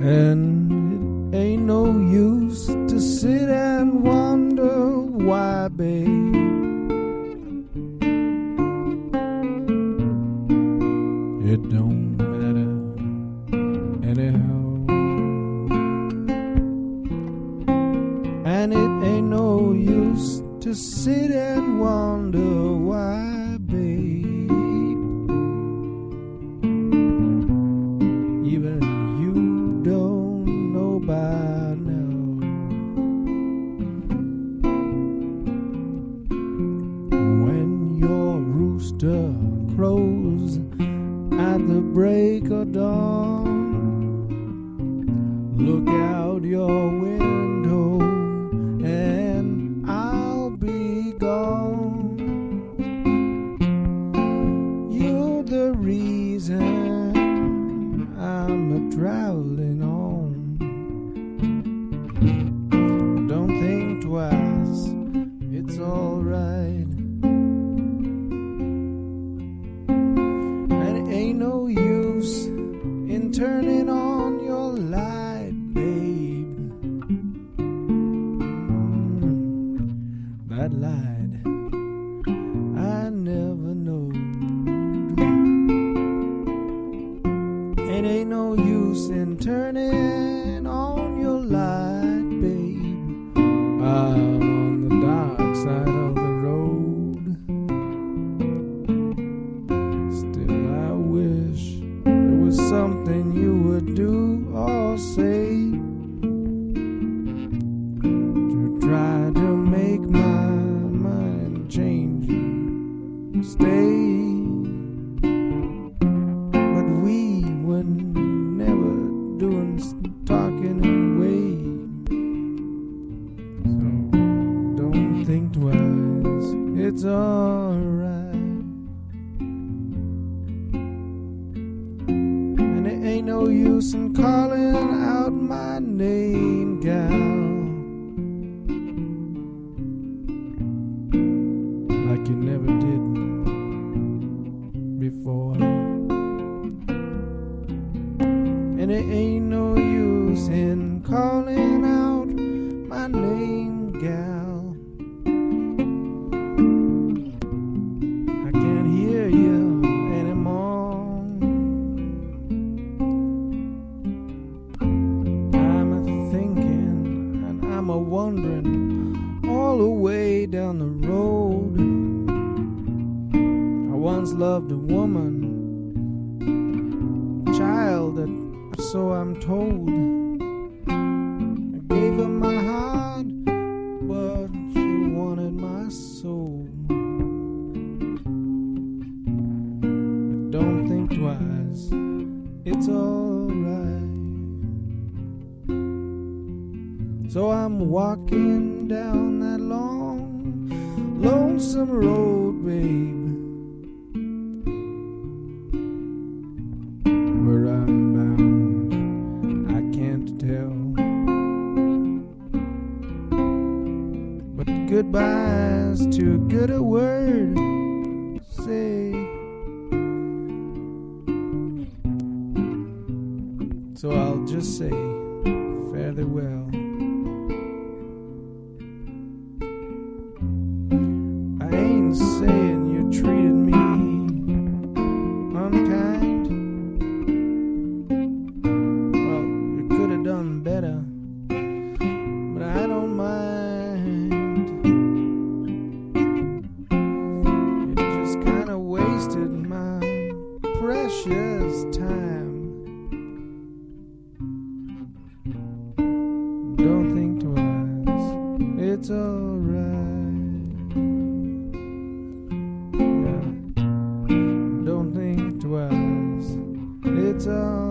And it ain't no use to sit and wonder why, babe. It don't matter anyhow. And it ain't no use to sit rooster crows at the break of dawn, look out your window turning on your light, babe. Mm, that light I never know. It ain't no use in turning on your light, it's alright. And it ain't no use in calling out my name, gal. Like you never did before. And it ain't no use in calling out my name, gal. Down the road. I once loved a woman, child that so I'm told. I gave her my heart, but she wanted my soul. But don't think twice, it's alright. So I'm walking down that lonesome road, babe. Where I'm bound, I can't tell. But goodbye's too good a word. to Say. So I'll just say, fare time. Don't think twice, it's alright. Yeah. Don't think twice, it's alright.